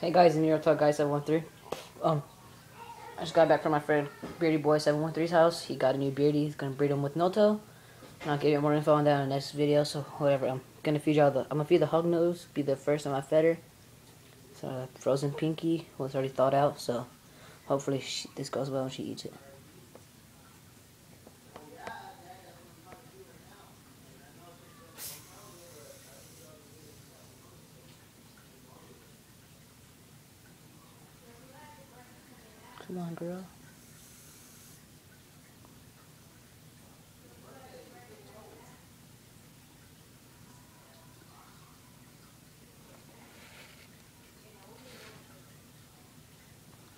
Hey guys, York Talk Guy 713. Um, I just got back from my friend Beardy Boy 713's house. He got a new beardy. He's gonna breed him with Noto. And I'll give you more info on that in the next video. So whatever, I'm gonna feed y'all the. I'm gonna feed the hog nose. Be the first I fed her. So frozen pinky was already thawed out. So hopefully she, this goes well and she eats it. Come on, girl.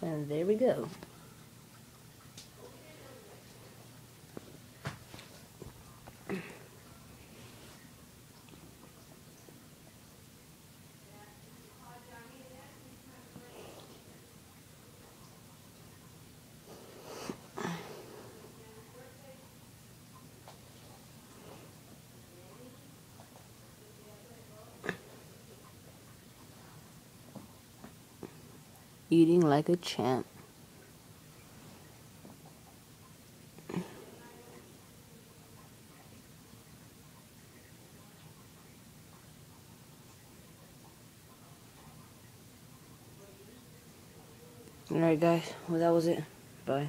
And there we go. Eating like a champ. Alright guys, well that was it. Bye.